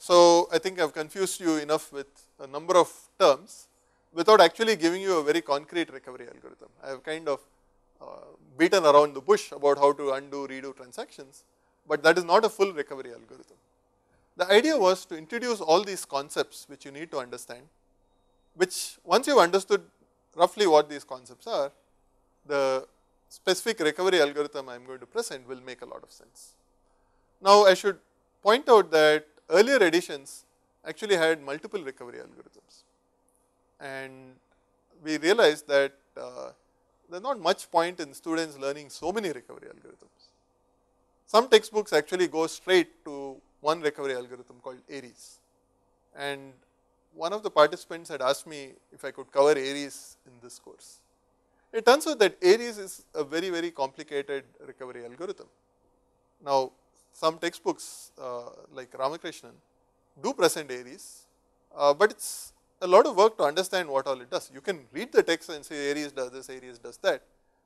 So, I think I have confused you enough with a number of terms without actually giving you a very concrete recovery algorithm. I have kind of uh, beaten around the bush about how to undo redo transactions, but that is not a full recovery algorithm. The idea was to introduce all these concepts which you need to understand, which once you have understood roughly what these concepts are, the specific recovery algorithm I am going to present will make a lot of sense. Now, I should point out that earlier editions actually had multiple recovery algorithms and we realized that uh, there is not much point in students learning so many recovery algorithms. Some textbooks actually go straight to one recovery algorithm called ARIES and one of the participants had asked me if I could cover ARIES in this course. It turns out that ARIES is a very very complicated recovery algorithm. Now some textbooks uh, like Ramakrishnan do present ARIES, uh, but it is a lot of work to understand what all it does. You can read the text and say ARIES does this, ARIES does that,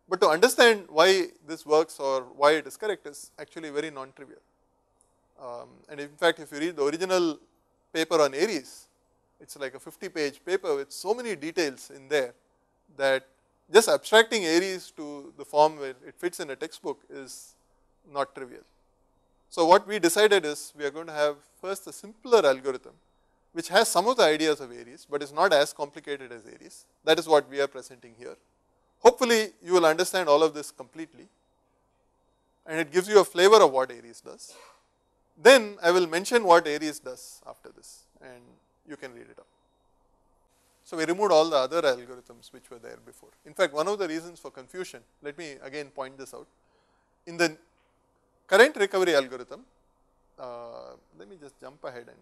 but to understand why this works or why it is correct is actually very non-trivial. Um, and in fact, if you read the original paper on ARIES, it is like a 50 page paper with so many details in there that just abstracting ARIES to the form where it fits in a textbook is not trivial. So, what we decided is we are going to have first a simpler algorithm which has some of the ideas of ARIES, but is not as complicated as ARIES that is what we are presenting here. Hopefully, you will understand all of this completely and it gives you a flavor of what ARIES does. Then I will mention what ARIES does after this and you can read it up. So, we removed all the other algorithms which were there before. In fact, one of the reasons for confusion, let me again point this out. In the current recovery algorithm, uh, let me just jump ahead and.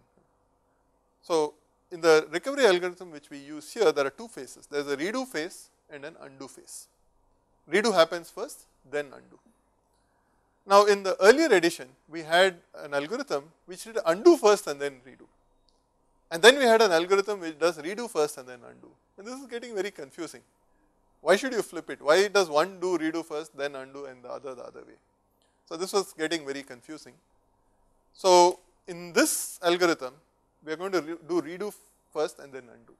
So, in the recovery algorithm which we use here, there are two phases. There is a redo phase and an undo phase. Redo happens first, then undo. Now, in the earlier edition, we had an algorithm which did undo first and then redo. And then we had an algorithm which does redo first and then undo. And this is getting very confusing. Why should you flip it? Why does one do redo first, then undo, and the other the other way? So, this was getting very confusing. So, in this algorithm, we are going to re do redo first and then undo.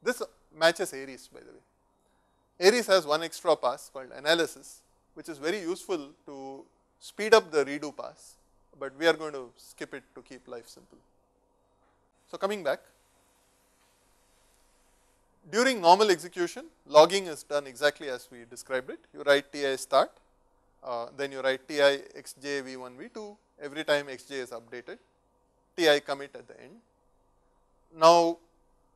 This matches ARIES by the way. ARIES has one extra pass called analysis, which is very useful to speed up the redo pass, but we are going to skip it to keep life simple. So, coming back, during normal execution, logging is done exactly as we described it. You write ti start, uh, then you write ti xj v1 v2 every time xj is updated, ti commit at the end. Now,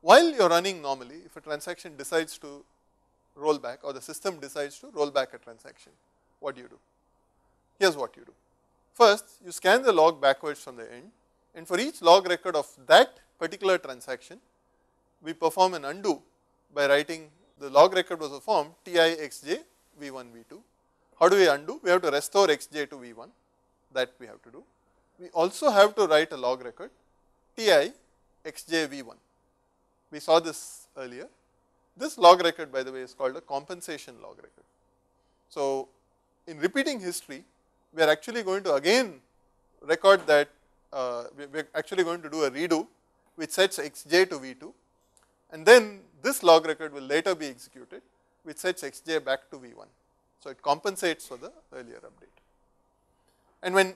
while you are running normally, if a transaction decides to roll back or the system decides to roll back a transaction, what do you do? Here is what you do. First, you scan the log backwards from the end and for each log record of that particular transaction, we perform an undo by writing the log record was a form ti xj v1 v2. How do we undo? We have to restore xj to v1 that we have to do. We also have to write a log record ti xj v1. We saw this earlier. This log record by the way is called a compensation log record. So, in repeating history, we are actually going to again record that uh, we are actually going to do a redo which sets xj to v2 and then this log record will later be executed which sets xj back to v1. So, it compensates for the earlier update. And when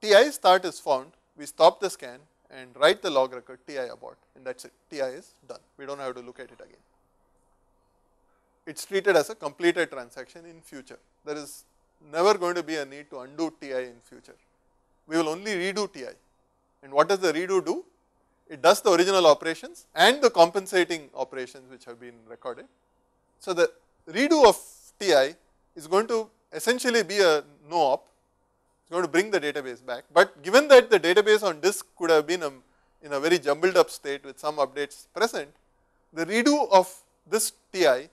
ti start is found, we stop the scan and write the log record ti abort and that is it, ti is done, we do not have to look at it again. It is treated as a completed transaction in future, there is never going to be a need to undo ti in future, we will only redo ti and what does the redo do? it does the original operations and the compensating operations which have been recorded. So, the redo of Ti is going to essentially be a no op, it is going to bring the database back, but given that the database on disk could have been a, in a very jumbled up state with some updates present, the redo of this Ti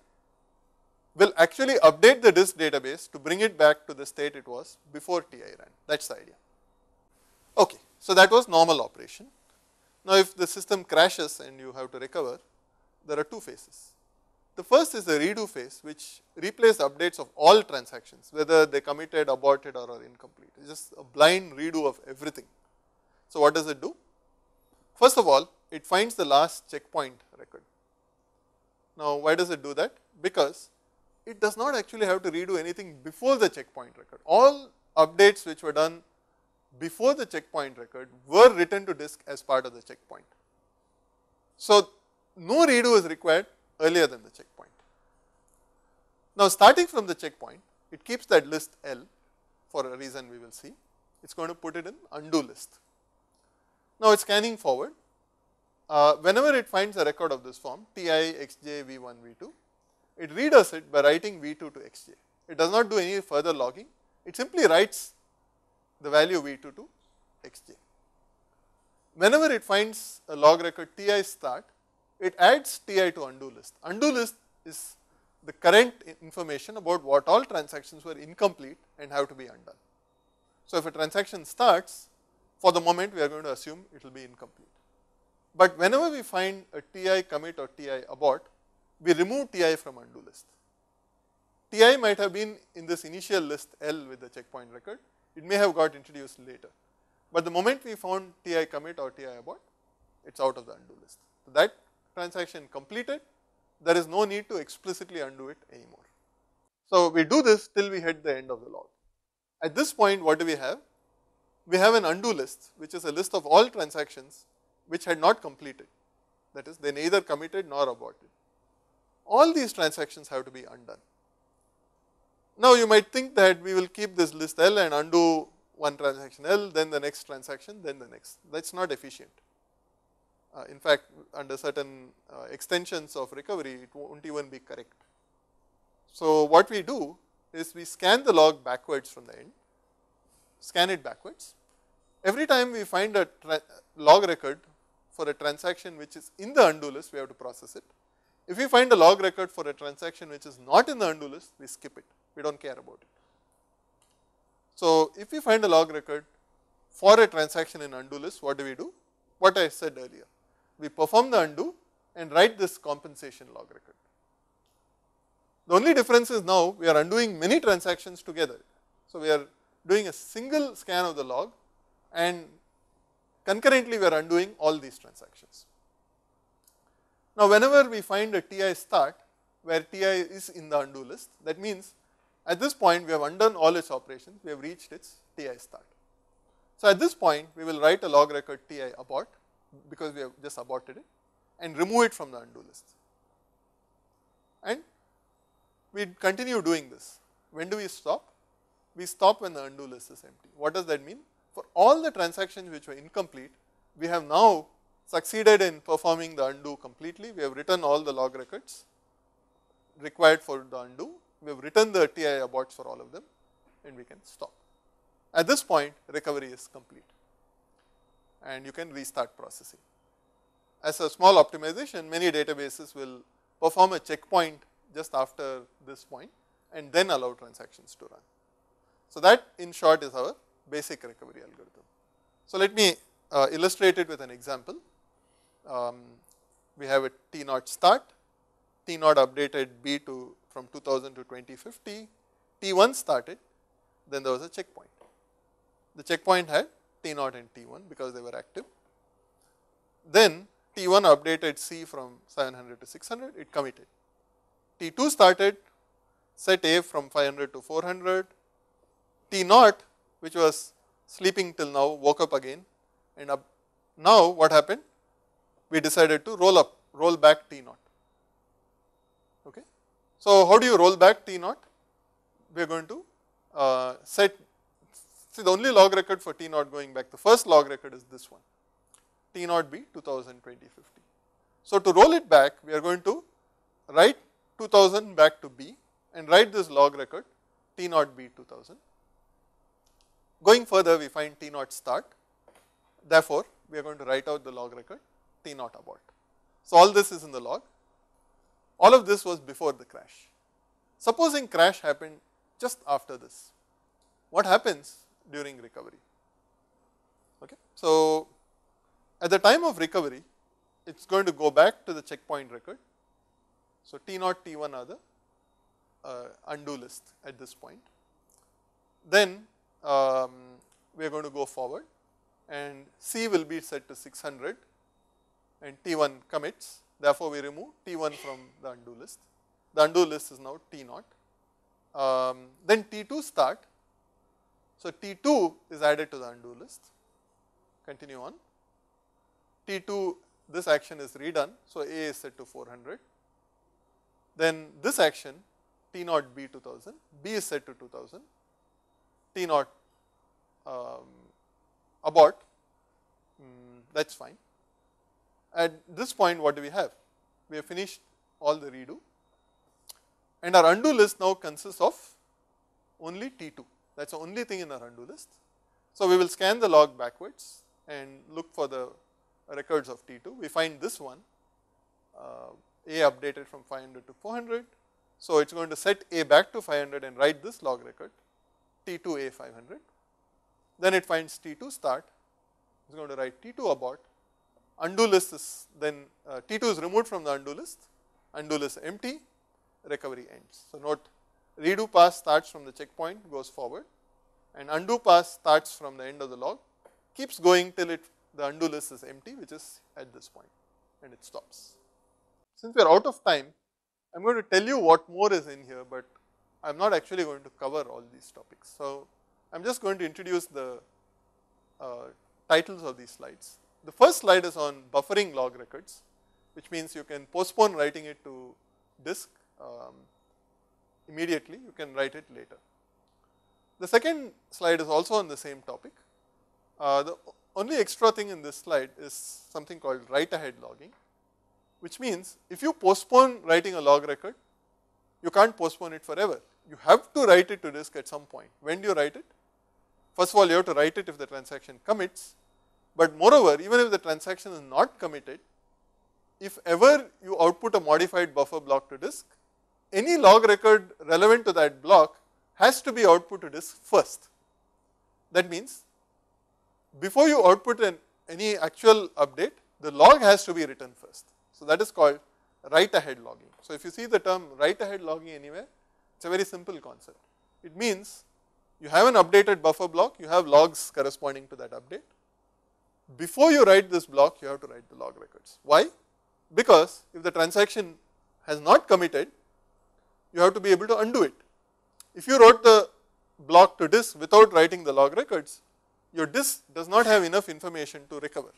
will actually update the disk database to bring it back to the state it was before Ti ran, that is the idea. Okay, so that was normal operation. Now, if the system crashes and you have to recover, there are two phases. The first is the redo phase which replaces updates of all transactions whether they committed, aborted or are incomplete. It is just a blind redo of everything. So, what does it do? First of all, it finds the last checkpoint record. Now, why does it do that? Because it does not actually have to redo anything before the checkpoint record. All updates which were done before the checkpoint record were written to disk as part of the checkpoint. So, no redo is required earlier than the checkpoint. Now, starting from the checkpoint, it keeps that list L for a reason we will see. It is going to put it in undo list. Now, it is scanning forward. Uh, whenever it finds a record of this form ti xj v1 v2, it redoes it by writing v2 to xj. It does not do any further logging, it simply writes the value v2 to xj. Whenever it finds a log record ti start, it adds ti to undo list. Undo list is the current information about what all transactions were incomplete and have to be undone. So, if a transaction starts, for the moment we are going to assume it will be incomplete. But whenever we find a ti commit or ti abort, we remove ti from undo list. ti might have been in this initial list L with the checkpoint record, it may have got introduced later. But the moment we found ti commit or ti abort, it is out of the undo list. So, that transaction completed, there is no need to explicitly undo it anymore. So, we do this till we hit the end of the log. At this point what do we have? We have an undo list which is a list of all transactions which had not completed that is they neither committed nor aborted. All these transactions have to be undone. Now you might think that we will keep this list L and undo one transaction L, then the next transaction, then the next. That is not efficient. Uh, in fact, under certain uh, extensions of recovery, it won't even be correct. So what we do is we scan the log backwards from the end, scan it backwards. Every time we find a log record for a transaction which is in the undo list, we have to process it. If we find a log record for a transaction which is not in the undo list, we skip it we do not care about it. So, if we find a log record for a transaction in undo list, what do we do? What I said earlier, we perform the undo and write this compensation log record. The only difference is now we are undoing many transactions together. So, we are doing a single scan of the log and concurrently we are undoing all these transactions. Now, whenever we find a TI start where TI is in the undo list, that means at this point, we have undone all its operations, we have reached its Ti start. So, at this point, we will write a log record Ti abort because we have just aborted it and remove it from the undo list. And we continue doing this. When do we stop? We stop when the undo list is empty. What does that mean? For all the transactions which were incomplete, we have now succeeded in performing the undo completely. We have written all the log records required for the undo we have written the TI aborts for all of them and we can stop. At this point recovery is complete and you can restart processing. As a small optimization many databases will perform a checkpoint just after this point and then allow transactions to run. So, that in short is our basic recovery algorithm. So, let me uh, illustrate it with an example. Um, we have a T naught start, T naught updated B to from 2000 to 2050, T1 started, then there was a checkpoint. The checkpoint had T0 and T1 because they were active. Then T1 updated C from 700 to 600, it committed. T2 started, set A from 500 to 400, T0 which was sleeping till now woke up again and up. now what happened? We decided to roll up, roll back T0. So, how do you roll back T naught? We are going to uh, set, see the only log record for T naught going back, the first log record is this one, T naught B 2000 2050. So, to roll it back, we are going to write 2000 back to B and write this log record T naught B 2000. Going further, we find T naught start, therefore, we are going to write out the log record T naught abort. So, all this is in the log all of this was before the crash. Supposing crash happened just after this, what happens during recovery? Okay. So, at the time of recovery, it is going to go back to the checkpoint record. So, T naught T1 are the uh, undo list at this point. Then um, we are going to go forward and C will be set to 600 and T1 commits. Therefore, we remove T1 from the undo list. The undo list is now T naught. Um, then T2 start. So, T2 is added to the undo list. Continue on. T2 this action is redone. So, A is set to 400. Then this action T naught B 2000, B is set to 2000, T naught um, abort um, that is fine. At this point what do we have? We have finished all the redo and our undo list now consists of only T2 that is the only thing in our undo list. So, we will scan the log backwards and look for the records of T2. We find this one uh, A updated from 500 to 400. So, it is going to set A back to 500 and write this log record T2 A 500. Then it finds T2 start, it is going to write T2 abort, undo list is then uh, T2 is removed from the undo list, undo list empty, recovery ends. So, note redo pass starts from the checkpoint goes forward and undo pass starts from the end of the log keeps going till it the undo list is empty which is at this point and it stops. Since we are out of time, I am going to tell you what more is in here, but I am not actually going to cover all these topics. So, I am just going to introduce the uh, titles of these slides. The first slide is on buffering log records, which means you can postpone writing it to disk um, immediately, you can write it later. The second slide is also on the same topic. Uh, the only extra thing in this slide is something called write ahead logging, which means if you postpone writing a log record, you can't postpone it forever. You have to write it to disk at some point. When do you write it? First of all, you have to write it if the transaction commits, but moreover, even if the transaction is not committed, if ever you output a modified buffer block to disk, any log record relevant to that block has to be output to disk first. That means before you output an, any actual update, the log has to be written first. So, that is called write ahead logging. So, if you see the term write ahead logging anywhere, it is a very simple concept. It means you have an updated buffer block, you have logs corresponding to that update. Before you write this block, you have to write the log records. Why? Because if the transaction has not committed, you have to be able to undo it. If you wrote the block to disk without writing the log records, your disk does not have enough information to recover.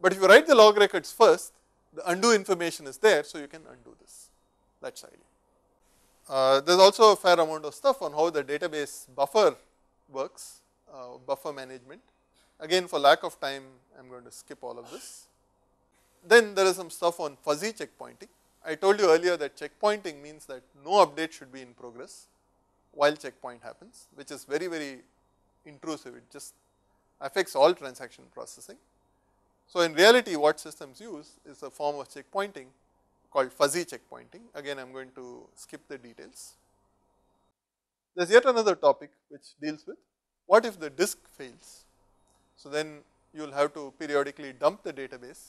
But if you write the log records first, the undo information is there, so you can undo this. That is the idea. Uh, there is also a fair amount of stuff on how the database buffer works, uh, buffer management. Again, for lack of time, I am going to skip all of this. Then there is some stuff on fuzzy checkpointing. I told you earlier that checkpointing means that no update should be in progress while checkpoint happens, which is very, very intrusive. It just affects all transaction processing. So, in reality what systems use is a form of checkpointing called fuzzy checkpointing. Again I am going to skip the details. There is yet another topic which deals with what if the disk fails. So, then you will have to periodically dump the database.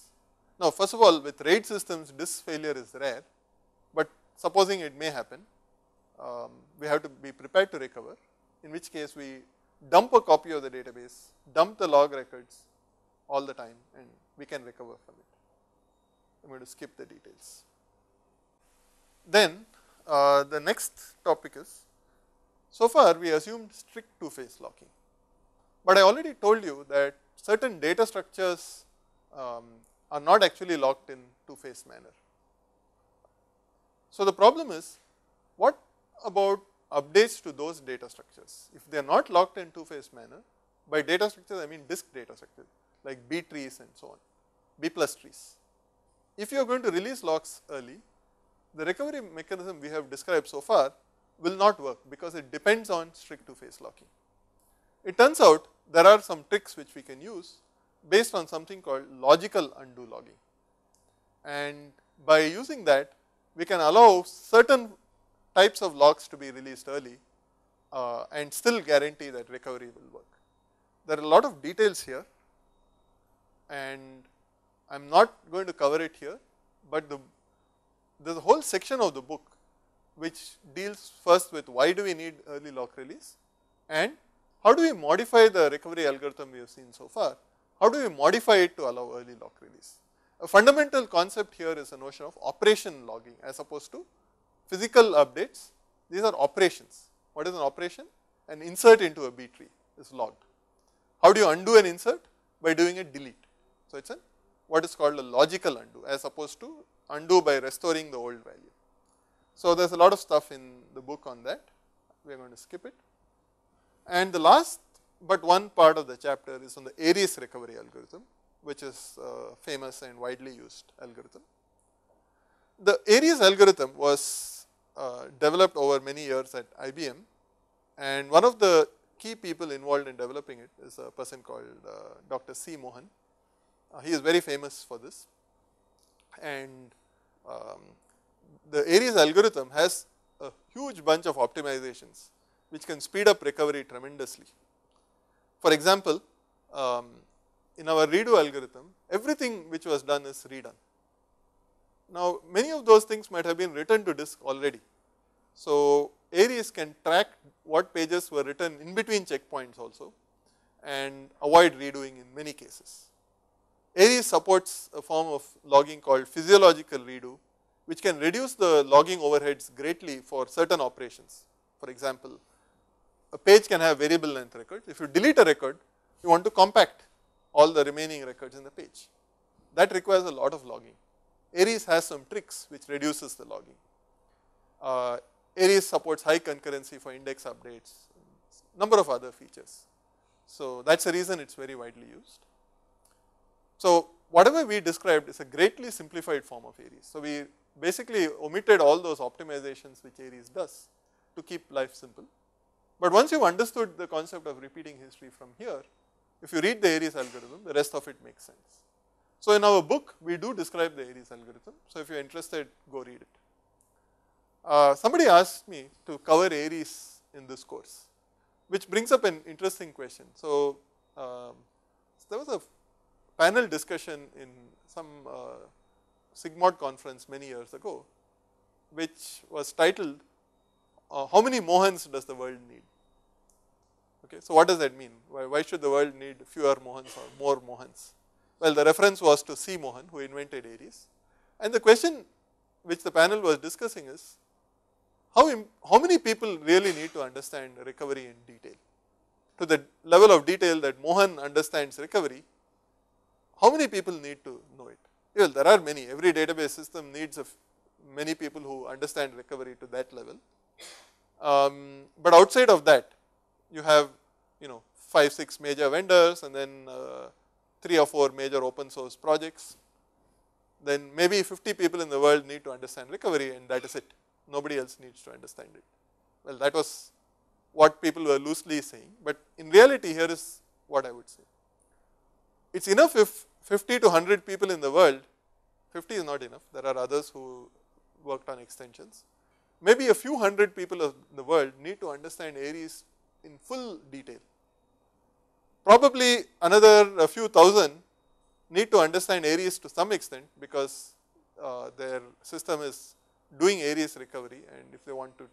Now, first of all with RAID systems disk failure is rare, but supposing it may happen, um, we have to be prepared to recover in which case we dump a copy of the database, dump the log records all the time and we can recover from it. I am going to skip the details. Then uh, the next topic is, so far we assumed strict two phase locking, but I already told you that certain data structures um, are not actually locked in two phase manner. So the problem is what about updates to those data structures. If they are not locked in two phase manner, by data structures I mean disk data structures like B trees and so on, B plus trees. If you are going to release locks early, the recovery mechanism we have described so far will not work because it depends on strict two phase locking. It turns out there are some tricks which we can use based on something called logical undo logging. And by using that, we can allow certain types of locks to be released early uh, and still guarantee that recovery will work. There are a lot of details here and I am not going to cover it here, but the there is a whole section of the book which deals first with why do we need early lock release and how do we modify the recovery algorithm we have seen so far, how do we modify it to allow early lock release. A fundamental concept here is a notion of operation logging as opposed to physical updates. These are operations. What is an operation? An insert into a B tree is logged. How do you undo an insert? By doing a delete. So, it is a what is called a logical undo as opposed to undo by restoring the old value. So, there is a lot of stuff in the book on that, we are going to skip it. And the last but one part of the chapter is on the Aries recovery algorithm, which is a famous and widely used algorithm. The Aries algorithm was uh, developed over many years at IBM and one of the key people involved in developing it is a person called uh, Dr. C. Mohan. Uh, he is very famous for this and um, the Aries algorithm has a huge bunch of optimizations which can speed up recovery tremendously. For example, um, in our redo algorithm, everything which was done is redone. Now, many of those things might have been written to disk already. So, Aries can track what pages were written in between checkpoints also and avoid redoing in many cases. Aries supports a form of logging called physiological redo, which can reduce the logging overheads greatly for certain operations. For example, a page can have variable length records. If you delete a record, you want to compact all the remaining records in the page. That requires a lot of logging. Aries has some tricks which reduces the logging. Uh, Aries supports high concurrency for index updates, number of other features. So, that is the reason it is very widely used. So, whatever we described is a greatly simplified form of Aries. So, we basically omitted all those optimizations which Aries does to keep life simple. But once you have understood the concept of repeating history from here, if you read the Aries algorithm, the rest of it makes sense. So, in our book, we do describe the Aries algorithm. So, if you are interested, go read it. Uh, somebody asked me to cover Aries in this course, which brings up an interesting question. So, um, there was a panel discussion in some uh, SIGMOD conference many years ago, which was titled uh, how many Mohans does the world need? Okay, so what does that mean? Why, why should the world need fewer Mohans or more Mohans? Well, the reference was to C. Mohan who invented Aries and the question which the panel was discussing is how, how many people really need to understand recovery in detail? To the level of detail that Mohan understands recovery, how many people need to know it? Well, there are many, every database system needs many people who understand recovery to that level. Um, but outside of that, you have you know 5, 6 major vendors and then uh, 3 or 4 major open source projects. Then maybe 50 people in the world need to understand recovery and that is it nobody else needs to understand it. Well, that was what people were loosely saying, but in reality here is what I would say. It is enough if 50 to 100 people in the world, 50 is not enough, there are others who worked on extensions. Maybe a few hundred people in the world need to understand Aries in full detail. Probably another a few thousand need to understand Aries to some extent because uh, their system is doing Aries recovery and if they want to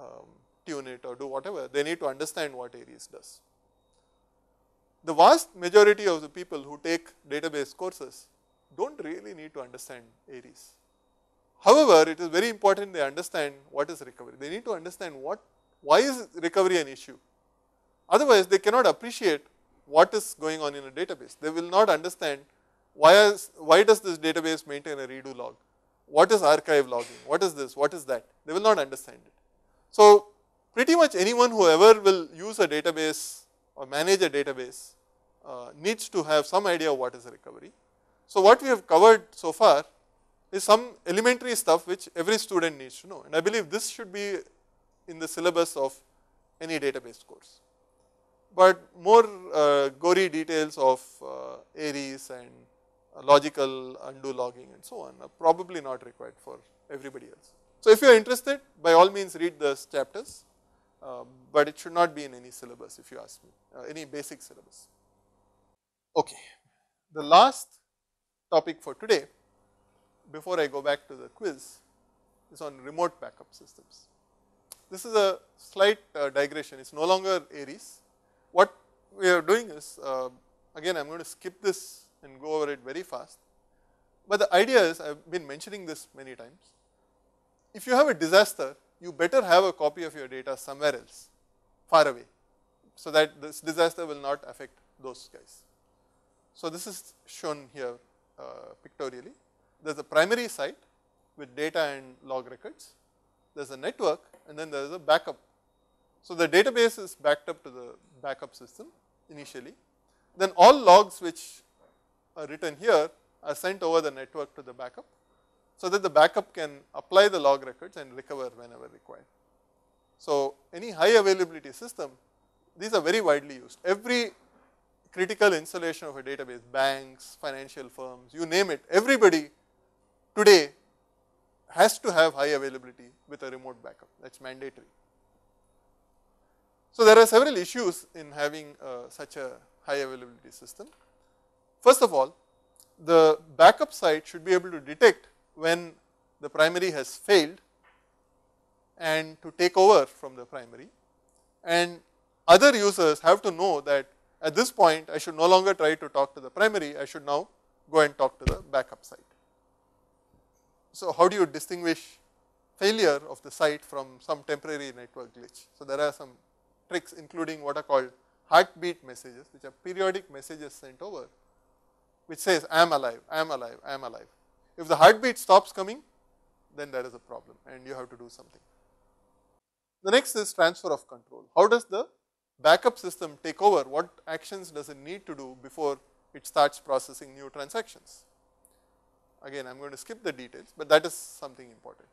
um, tune it or do whatever, they need to understand what Aries does. The vast majority of the people who take database courses do not really need to understand Aries. However, it is very important they understand what is recovery. They need to understand what, why is recovery an issue. Otherwise, they cannot appreciate what is going on in a database. They will not understand why, is, why does this database maintain a redo log what is archive logging, what is this, what is that, they will not understand it. So, pretty much anyone who ever will use a database or manage a database uh, needs to have some idea of what is recovery. So, what we have covered so far is some elementary stuff which every student needs to know and I believe this should be in the syllabus of any database course. But more uh, gory details of uh, Aries and logical undo logging and so on are probably not required for everybody else. So, if you are interested by all means read those chapters, uh, but it should not be in any syllabus if you ask me, uh, any basic syllabus. Okay. The last topic for today before I go back to the quiz is on remote backup systems. This is a slight uh, digression, it is no longer Aries. What we are doing is, uh, again I am going to skip this and go over it very fast. But the idea is, I have been mentioning this many times, if you have a disaster, you better have a copy of your data somewhere else, far away, so that this disaster will not affect those guys. So, this is shown here uh, pictorially. There is a primary site with data and log records, there is a network and then there is a backup. So, the database is backed up to the backup system initially, then all logs which are written here are sent over the network to the backup, so that the backup can apply the log records and recover whenever required. So, any high availability system, these are very widely used. Every critical installation of a database, banks, financial firms, you name it, everybody today has to have high availability with a remote backup, that is mandatory. So, there are several issues in having uh, such a high availability system. First of all, the backup site should be able to detect when the primary has failed and to take over from the primary and other users have to know that at this point I should no longer try to talk to the primary, I should now go and talk to the backup site. So, how do you distinguish failure of the site from some temporary network glitch? So, there are some tricks including what are called heartbeat messages which are periodic messages sent over which says I am alive, I am alive, I am alive. If the heartbeat stops coming, then there is a problem and you have to do something. The next is transfer of control. How does the backup system take over? What actions does it need to do before it starts processing new transactions? Again, I am going to skip the details, but that is something important.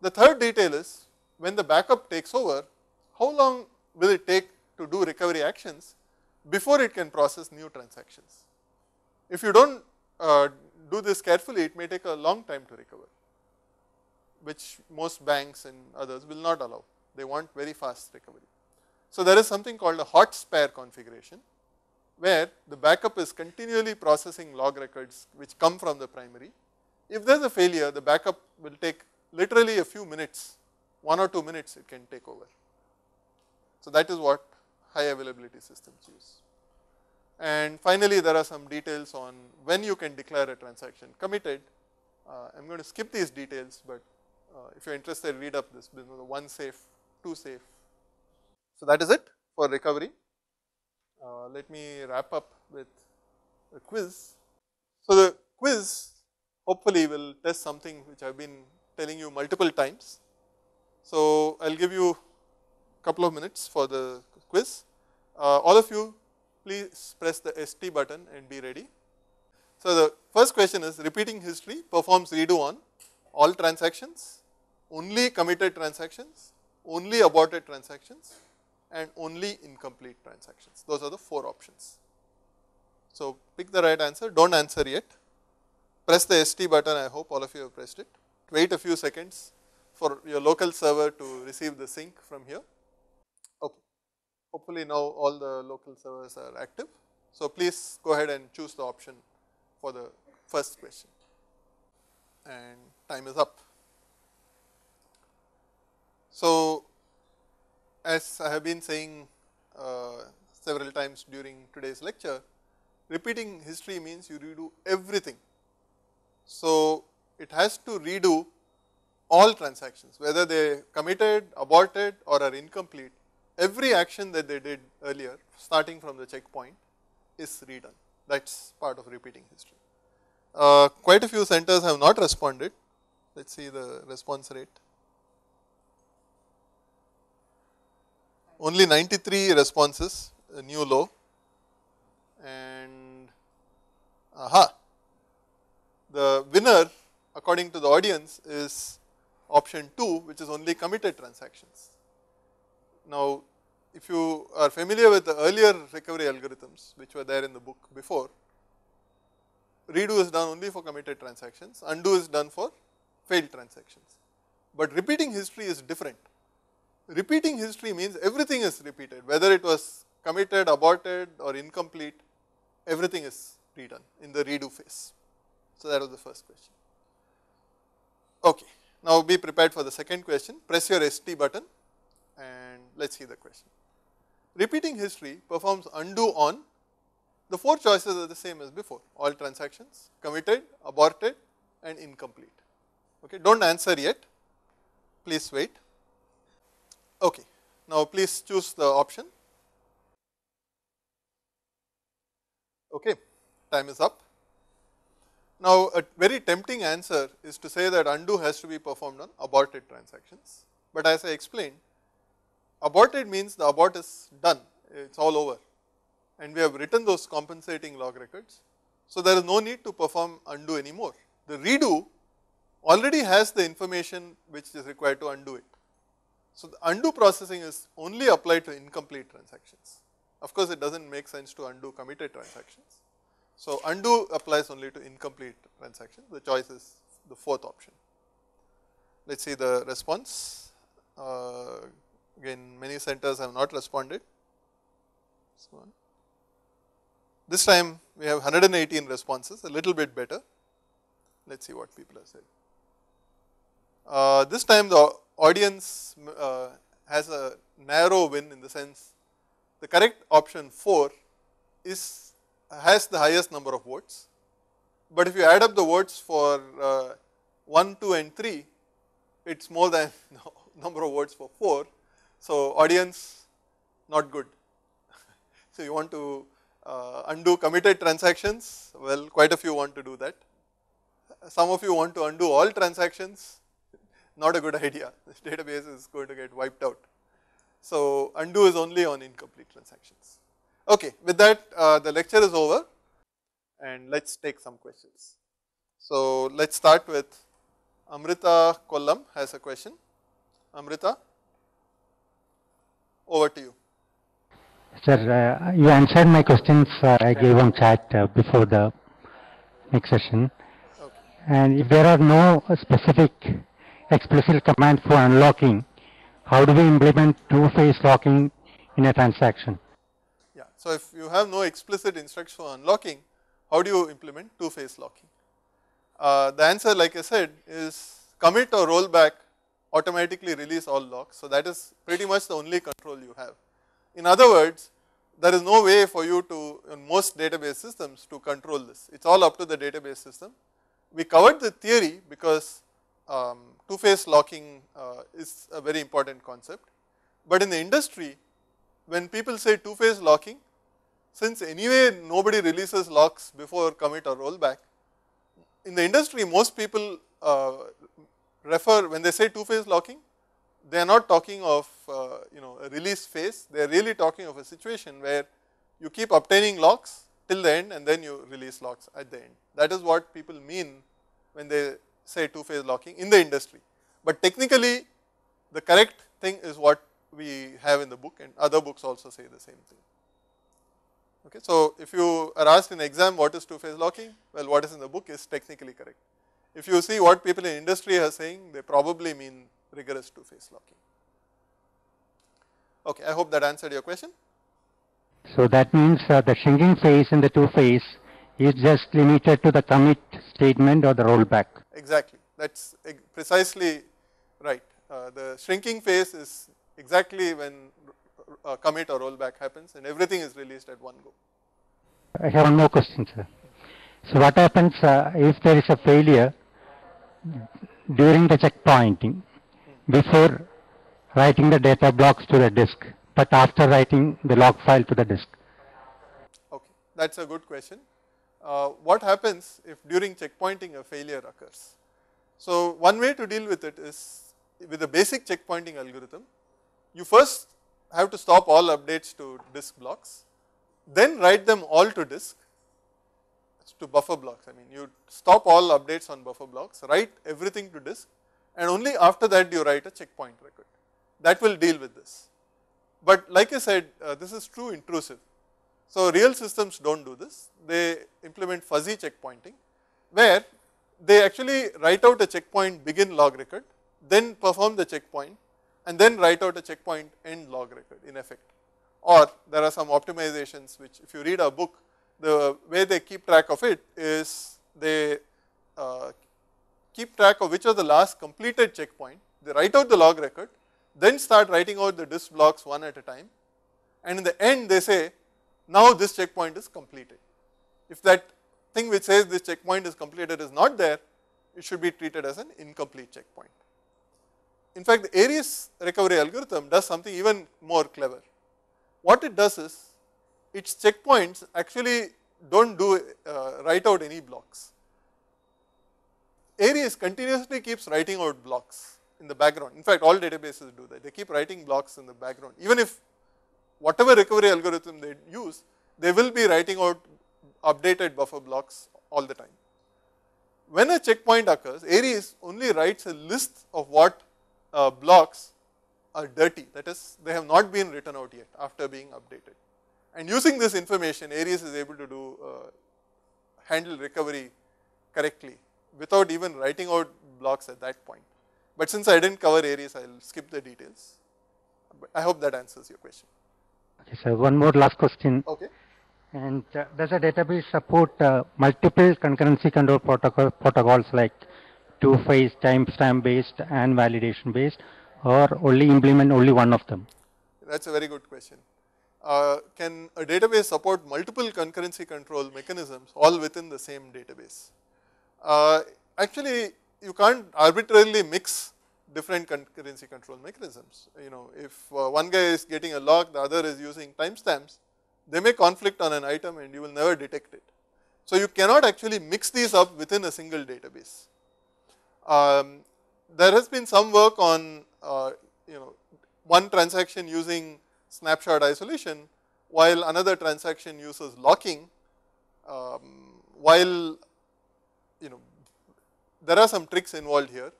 The third detail is when the backup takes over, how long will it take to do recovery actions before it can process new transactions? If you do not uh, do this carefully, it may take a long time to recover, which most banks and others will not allow. They want very fast recovery. So, there is something called a hot spare configuration, where the backup is continually processing log records which come from the primary. If there is a failure, the backup will take literally a few minutes, 1 or 2 minutes it can take over. So, that is what high availability systems use. And finally, there are some details on when you can declare a transaction committed. Uh, I am going to skip these details, but uh, if you are interested read up this the one safe, two safe. So, that is it for recovery. Uh, let me wrap up with a quiz. So, the quiz hopefully will test something which I have been telling you multiple times. So, I will give you a couple of minutes for the quiz. Uh, all of you please press the ST button and be ready. So, the first question is repeating history performs redo on all transactions, only committed transactions, only aborted transactions and only incomplete transactions. Those are the four options. So, pick the right answer, do not answer yet, press the ST button, I hope all of you have pressed it, wait a few seconds for your local server to receive the sync from here Okay. hopefully now all the local servers are active. So, please go ahead and choose the option for the first question and time is up. So, as I have been saying uh, several times during today's lecture, repeating history means you redo everything. So, it has to redo all transactions whether they committed, aborted or are incomplete every action that they did earlier starting from the checkpoint is redone that is part of repeating history. Uh, quite a few centers have not responded, let us see the response rate. Only 93 responses, a new low and aha, the winner according to the audience is option 2 which is only committed transactions. Now, if you are familiar with the earlier recovery algorithms which were there in the book before, redo is done only for committed transactions, undo is done for failed transactions. But repeating history is different. Repeating history means everything is repeated, whether it was committed, aborted or incomplete, everything is redone in the redo phase. So, that was the first question. Okay. Now, be prepared for the second question, press your ST button and let us see the question. Repeating history performs undo on the four choices are the same as before, all transactions, committed, aborted and incomplete. Okay, do not answer yet, please wait. Okay, now please choose the option. Okay, time is up. Now, a very tempting answer is to say that undo has to be performed on aborted transactions, but as I explained, aborted means the abort is done, it is all over and we have written those compensating log records. So, there is no need to perform undo anymore. The redo already has the information which is required to undo it. So, the undo processing is only applied to incomplete transactions. Of course, it does not make sense to undo committed transactions. So, undo applies only to incomplete transactions, the choice is the fourth option. Let us see the response. Uh, again many centers have not responded. So, this time we have 118 responses, a little bit better. Let us see what people have said. Uh, this time the audience uh, has a narrow win in the sense the correct option 4 is has the highest number of votes, but if you add up the votes for uh, 1, 2 and 3, it is more than number of votes for 4. So, audience not good. so, you want to uh, undo committed transactions, well quite a few want to do that. Some of you want to undo all transactions, not a good idea, this database is going to get wiped out. So, undo is only on incomplete transactions. Okay, with that uh, the lecture is over and let us take some questions. So, let us start with Amrita Kollam has a question. Amrita, over to you. Sir, uh, you answered my questions uh, I gave on chat uh, before the next session. Okay. And if there are no specific explicit command for unlocking, how do we implement two-phase locking in a transaction? Yeah. So, if you have no explicit instruction for unlocking, how do you implement two-phase locking? Uh, the answer like I said is commit or rollback automatically release all locks. So, that is pretty much the only control you have. In other words, there is no way for you to in most database systems to control this, it is all up to the database system. We covered the theory because um, two phase locking uh, is a very important concept, but in the industry when people say two phase locking, since anyway nobody releases locks before commit or rollback, in the industry most people uh, refer when they say two phase locking they are not talking of uh, you know a release phase, they are really talking of a situation where you keep obtaining locks till the end and then you release locks at the end. That is what people mean when they say two phase locking in the industry. But technically the correct thing is what we have in the book and other books also say the same thing. Okay, so if you are asked in exam what is two phase locking, well what is in the book is technically correct. If you see what people in industry are saying, they probably mean rigorous two phase locking. Okay, I hope that answered your question. So that means uh, the shrinking phase in the two phase is just limited to the commit statement or the rollback. Exactly, that is precisely right. Uh, the shrinking phase is exactly when uh, commit or rollback happens and everything is released at one go. I have one more question sir. So what happens uh, if there is a failure during the checkpointing? before writing the data blocks to the disk, but after writing the log file to the disk? Okay, that is a good question. Uh, what happens if during checkpointing a failure occurs? So, one way to deal with it is with a basic checkpointing algorithm, you first have to stop all updates to disk blocks, then write them all to disk to buffer blocks. I mean, you stop all updates on buffer blocks, write everything to disk and only after that you write a checkpoint record that will deal with this. But like I said uh, this is true intrusive. So real systems do not do this, they implement fuzzy checkpointing where they actually write out a checkpoint begin log record, then perform the checkpoint and then write out a checkpoint end log record in effect. Or there are some optimizations which if you read a book, the way they keep track of it is they uh, keep track of which are the last completed checkpoint, they write out the log record, then start writing out the disk blocks one at a time and in the end they say now this checkpoint is completed. If that thing which says this checkpoint is completed is not there, it should be treated as an incomplete checkpoint. In fact, the Aries recovery algorithm does something even more clever. What it does is, its checkpoints actually do not do uh, write out any blocks. Aries continuously keeps writing out blocks in the background. In fact, all databases do that. They keep writing blocks in the background. Even if whatever recovery algorithm they use, they will be writing out updated buffer blocks all the time. When a checkpoint occurs, Aries only writes a list of what uh, blocks are dirty, that is they have not been written out yet after being updated. And using this information, Aries is able to do uh, handle recovery correctly without even writing out blocks at that point. But since I did not cover Aries, I will skip the details. But I hope that answers your question. Okay, so one more last question. Okay. And uh, does a database support uh, multiple concurrency control protocol, protocols like two-phase timestamp based and validation based or only implement only one of them? That is a very good question. Uh, can a database support multiple concurrency control mechanisms all within the same database? Uh, actually, you can't arbitrarily mix different concurrency control mechanisms. You know, if uh, one guy is getting a lock, the other is using timestamps, they may conflict on an item and you will never detect it. So, you cannot actually mix these up within a single database. Um, there has been some work on uh, you know one transaction using snapshot isolation while another transaction uses locking um, while you know there are some tricks involved here.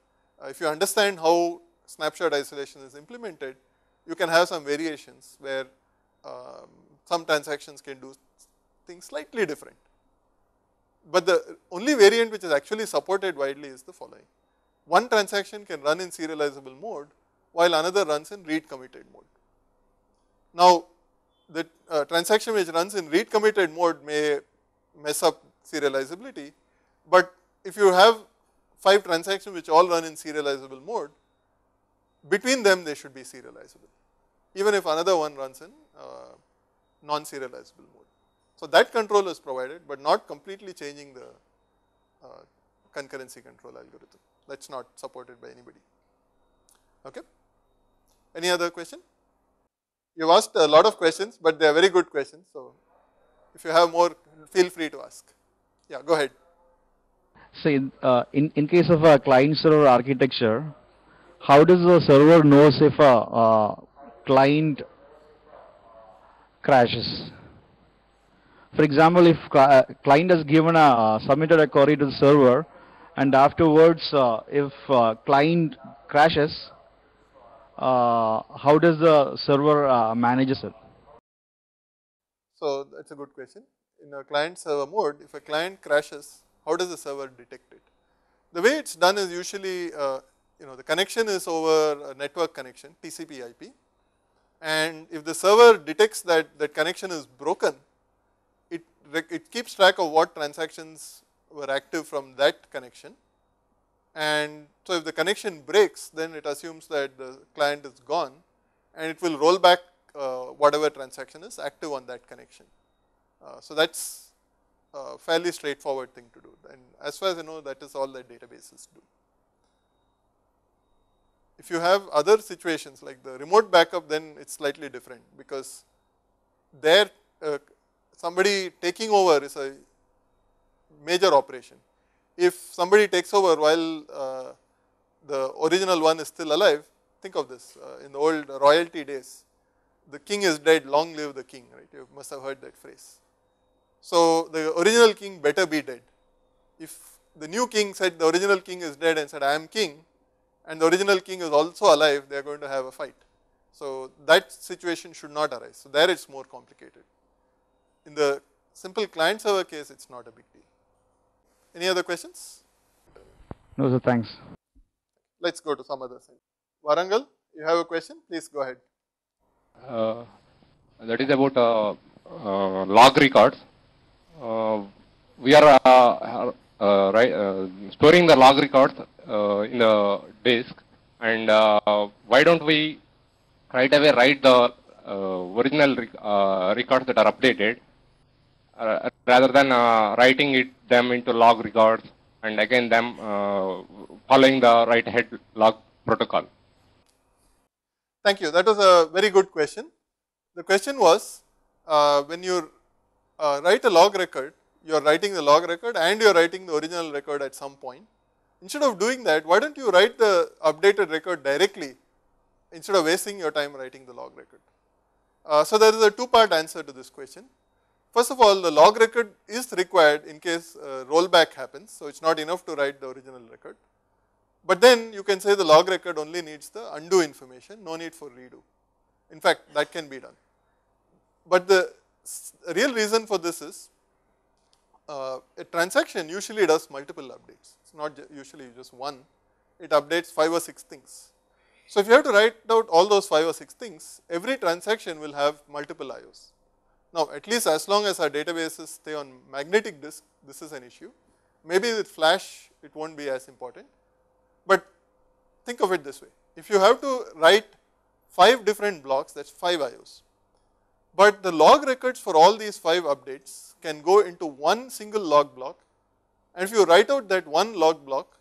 Uh, if you understand how snapshot isolation is implemented, you can have some variations where um, some transactions can do things slightly different. But the only variant which is actually supported widely is the following. One transaction can run in serializable mode while another runs in read committed mode. Now, the uh, transaction which runs in read committed mode may mess up serializability, but if you have 5 transactions which all run in serializable mode, between them they should be serializable, even if another one runs in uh, non-serializable mode. So, that control is provided, but not completely changing the uh, concurrency control algorithm that is not supported by anybody. Okay. Any other question? You have asked a lot of questions, but they are very good questions. So, if you have more, feel free to ask. Yeah, go ahead. Say, uh, in, in case of a client server architecture, how does the server knows if a uh, client crashes? For example, if uh, client has given a uh, submitted a query to the server and afterwards uh, if uh, client crashes, how does the server manages it? So, that is a good question. In a client server mode, if a client crashes, how does the server detect it? The way it is done is usually, uh, you know, the connection is over a network connection, TCP IP. And if the server detects that that connection is broken, it, it keeps track of what transactions were active from that connection. And so, if the connection breaks, then it assumes that the client is gone and it will roll back uh, whatever transaction is active on that connection. Uh, so, that a fairly straightforward thing to do and as far as I know that is all that databases do. If you have other situations like the remote backup then it is slightly different because there uh, somebody taking over is a major operation. If somebody takes over while uh, the original one is still alive, think of this uh, in the old royalty days, the king is dead, long live the king, right? You must have heard that phrase. So, the original king better be dead. If the new king said the original king is dead and said I am king and the original king is also alive, they are going to have a fight. So, that situation should not arise. So, there it is more complicated. In the simple client server case, it is not a big deal. Any other questions? No sir, thanks. Let us go to some other side. Warangal, you have a question? Please go ahead. Uh, that is about uh, uh, log records. Uh, we are uh, uh, right, storing the log records in the disk and why don't we right away write the original rec records that are updated uh, rather than uh, writing it them into log records and again them uh, following the write ahead log protocol. Thank you. That was a very good question. The question was uh, when you uh, write a log record, you are writing the log record and you are writing the original record at some point. Instead of doing that, why don't you write the updated record directly instead of wasting your time writing the log record. Uh, so, there is a two part answer to this question. First of all, the log record is required in case uh, rollback happens. So, it is not enough to write the original record. But then you can say the log record only needs the undo information, no need for redo. In fact, that can be done. But the real reason for this is uh, a transaction usually does multiple updates. It is not usually just one, it updates 5 or 6 things. So, if you have to write out all those 5 or 6 things, every transaction will have multiple IOs. Now, at least as long as our databases stay on magnetic disk, this is an issue. Maybe with flash, it won't be as important. But think of it this way, if you have to write 5 different blocks, that is 5 IOs. But the log records for all these 5 updates can go into one single log block and if you write out that one log block,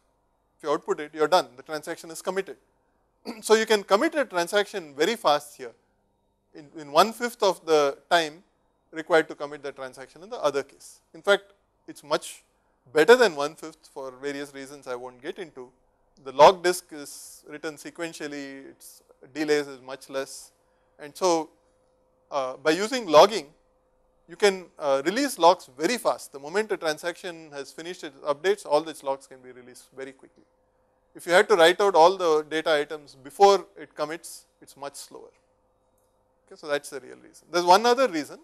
if you output it, you are done, the transaction is committed. so, you can commit a transaction very fast here in, in one fifth of the time required to commit the transaction in the other case. In fact, it is much better than one fifth for various reasons I will not get into. The log disk is written sequentially, its delays is much less and so uh, by using logging you can uh, release logs very fast. The moment a transaction has finished its updates all its logs can be released very quickly. If you had to write out all the data items before it commits, it is much slower. Okay, so that is the real reason. There is one other reason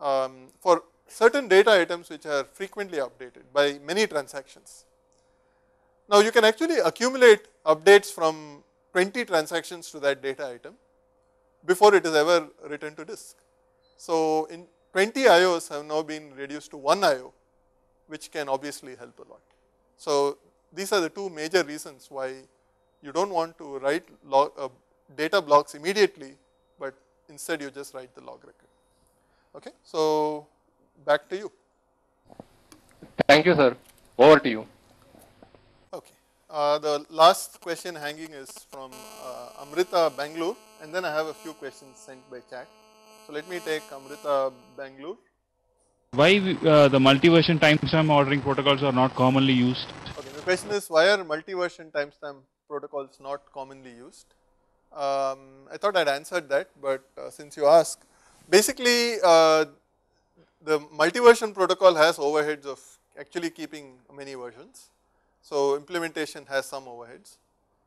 um, for certain data items which are frequently updated by many transactions. Now, you can actually accumulate updates from 20 transactions to that data item before it is ever written to disk. So, in 20 IOs have now been reduced to 1 IO which can obviously help a lot. So, these are the two major reasons why you do not want to write log, uh, data blocks immediately, but instead you just write the log record. Okay. So, back to you. Thank you sir, over to you. Uh, the last question hanging is from uh, Amrita Bangalore and then I have a few questions sent by chat. So, let me take Amrita Bangalore. Why uh, the multi-version timestamp ordering protocols are not commonly used? Okay, the question is why are multi-version timestamp protocols not commonly used? Um, I thought I had answered that, but uh, since you ask, basically uh, the multi-version protocol has overheads of actually keeping many versions. So, implementation has some overheads.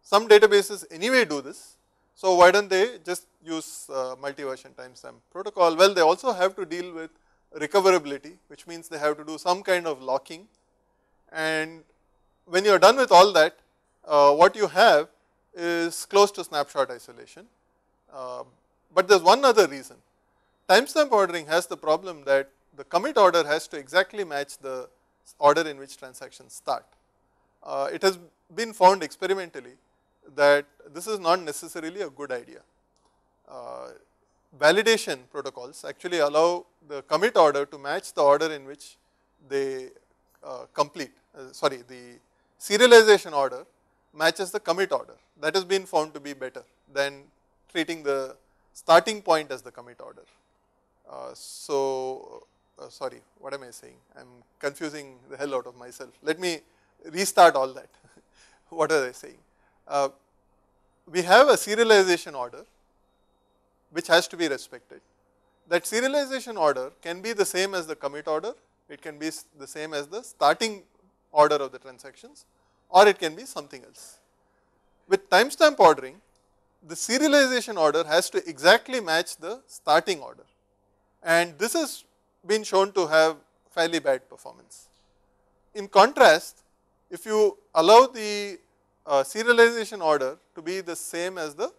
Some databases anyway do this. So, why do not they just use uh, multi-version timestamp protocol? Well, they also have to deal with recoverability which means they have to do some kind of locking and when you are done with all that uh, what you have is close to snapshot isolation. Uh, but there is one other reason timestamp ordering has the problem that the commit order has to exactly match the order in which transactions start. Uh, it has been found experimentally that this is not necessarily a good idea. Uh, validation protocols actually allow the commit order to match the order in which they uh, complete, uh, sorry the serialization order matches the commit order that has been found to be better than treating the starting point as the commit order. Uh, so, uh, sorry what am I saying I am confusing the hell out of myself let me restart all that what are I saying. Uh, we have a serialization order which has to be respected. That serialization order can be the same as the commit order, it can be the same as the starting order of the transactions or it can be something else. With timestamp ordering, the serialization order has to exactly match the starting order and this has been shown to have fairly bad performance. In contrast, if you allow the uh, serialization order to be the same as the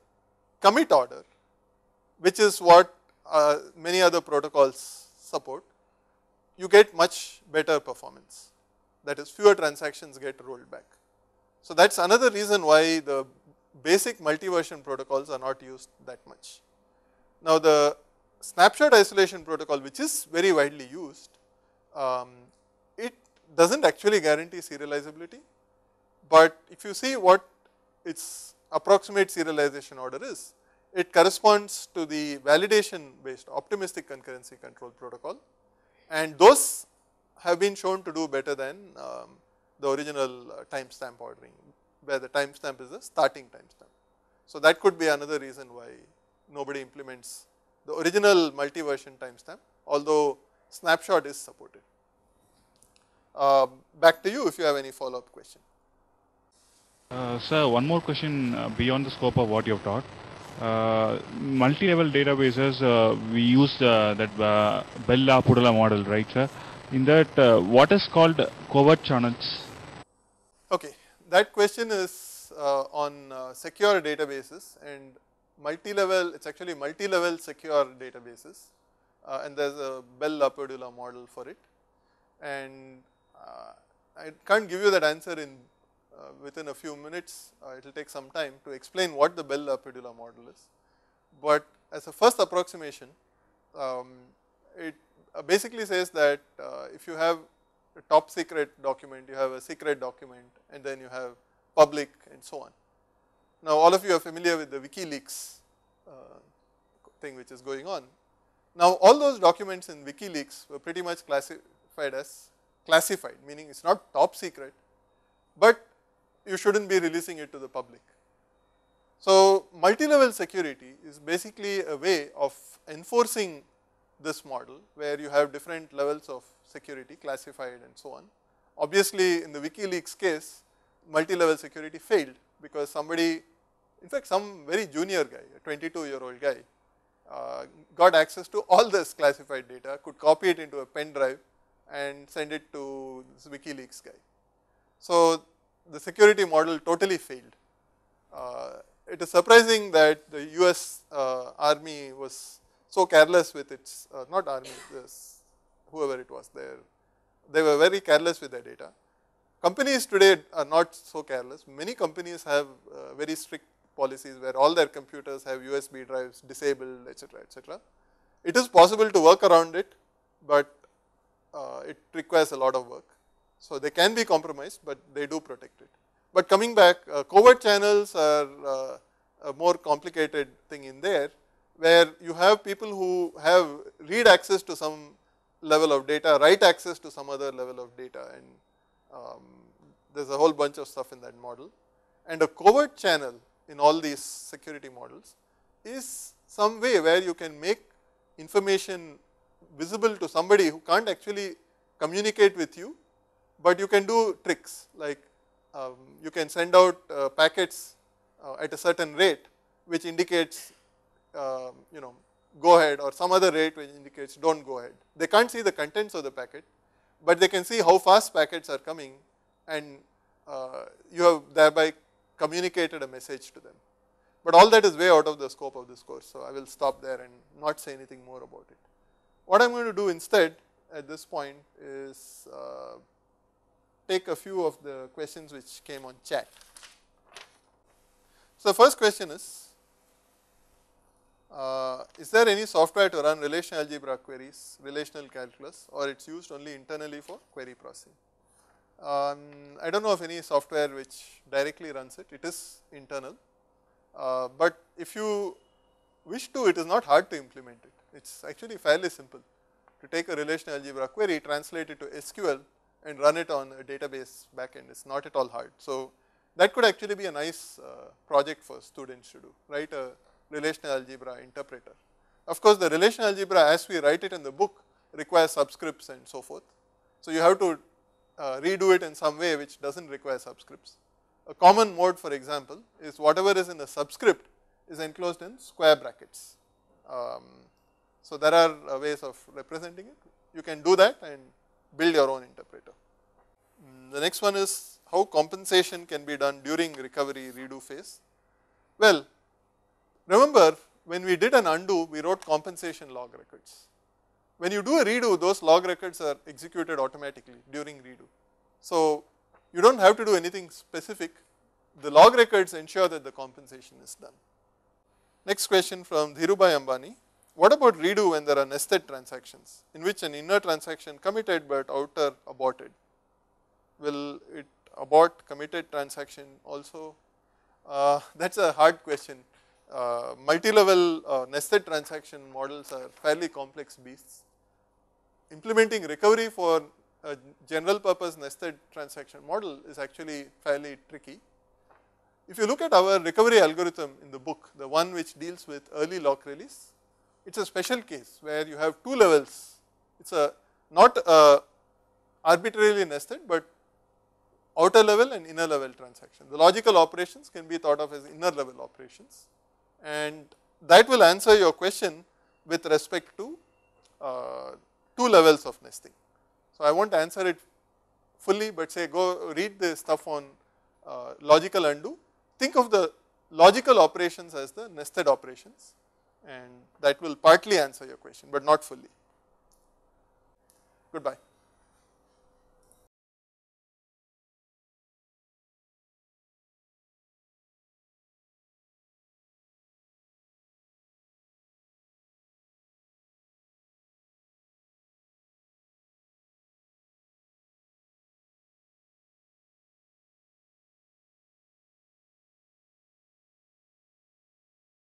commit order, which is what uh, many other protocols support, you get much better performance that is fewer transactions get rolled back. So, that is another reason why the basic multi-version protocols are not used that much. Now, the snapshot isolation protocol which is very widely used um, does not actually guarantee serializability, but if you see what its approximate serialization order is, it corresponds to the validation based optimistic concurrency control protocol and those have been shown to do better than um, the original uh, timestamp ordering where the timestamp is the starting timestamp. So, that could be another reason why nobody implements the original multi-version timestamp although snapshot is supported. Uh, back to you if you have any follow up question. Uh, sir, one more question uh, beyond the scope of what you have taught. Uh, multi-level databases, uh, we use uh, that uh, Bell-LaPadula model, right, sir? In that, uh, what is called covert channels? Okay, that question is uh, on uh, secure databases and multi-level, it is actually multi-level secure databases uh, and there is a Bell-LaPadula model for it. And I can't give you that answer in uh, within a few minutes, uh, it will take some time to explain what the Bell-LaPadula model is. But as a first approximation, um, it uh, basically says that uh, if you have a top secret document, you have a secret document and then you have public and so on. Now, all of you are familiar with the WikiLeaks uh, thing which is going on. Now, all those documents in WikiLeaks were pretty much classified as classified, meaning it is not top secret, but you should not be releasing it to the public. So, multi-level security is basically a way of enforcing this model where you have different levels of security classified and so on. Obviously, in the WikiLeaks case multi-level security failed because somebody in fact some very junior guy a 22 year old guy uh, got access to all this classified data could copy it into a pen drive and send it to this WikiLeaks guy. So, the security model totally failed. Uh, it is surprising that the US uh, army was so careless with its, uh, not army, this, whoever it was there, they were very careless with their data. Companies today are not so careless. Many companies have uh, very strict policies where all their computers have USB drives disabled, etc., etc. It is possible to work around it, but it requires a lot of work. So, they can be compromised, but they do protect it. But coming back, uh, covert channels are uh, a more complicated thing in there, where you have people who have read access to some level of data, write access to some other level of data and um, there is a whole bunch of stuff in that model. And a covert channel in all these security models is some way where you can make information visible to somebody who can't actually communicate with you, but you can do tricks like um, you can send out uh, packets uh, at a certain rate which indicates uh, you know go ahead or some other rate which indicates do not go ahead. They can't see the contents of the packet, but they can see how fast packets are coming and uh, you have thereby communicated a message to them. But all that is way out of the scope of this course, so I will stop there and not say anything more about it. What I am going to do instead at this point is uh, take a few of the questions which came on chat. So, the first question is, uh, is there any software to run relational algebra queries, relational calculus or it is used only internally for query processing? Um, I do not know of any software which directly runs it, it is internal, uh, but if you wish to it is not hard to implement it, it is actually fairly simple to take a relational algebra query, translate it to SQL and run it on a database backend, it is not at all hard. So, that could actually be a nice uh, project for students to do, write a relational algebra interpreter. Of course, the relational algebra as we write it in the book requires subscripts and so forth. So, you have to uh, redo it in some way which does not require subscripts. A common mode for example is whatever is in the subscript is enclosed in square brackets. Um, so, there are uh, ways of representing it. You can do that and build your own interpreter. Mm, the next one is how compensation can be done during recovery redo phase. Well, remember when we did an undo we wrote compensation log records. When you do a redo those log records are executed automatically during redo. So, you do not have to do anything specific the log records ensure that the compensation is done. Next question from Dhirubhai Ambani what about redo when there are nested transactions in which an inner transaction committed but outer aborted? Will it abort committed transaction also? Uh, that is a hard question. Uh, multi-level uh, nested transaction models are fairly complex beasts. Implementing recovery for a general purpose nested transaction model is actually fairly tricky. If you look at our recovery algorithm in the book, the one which deals with early lock release, it is a special case where you have two levels. It is a not a arbitrarily nested, but outer level and inner level transaction. The logical operations can be thought of as inner level operations and that will answer your question with respect to uh, two levels of nesting. So, I won't answer it fully, but say go read the stuff on uh, logical undo. Think of the logical operations as the nested operations and that will partly answer your question, but not fully. Goodbye.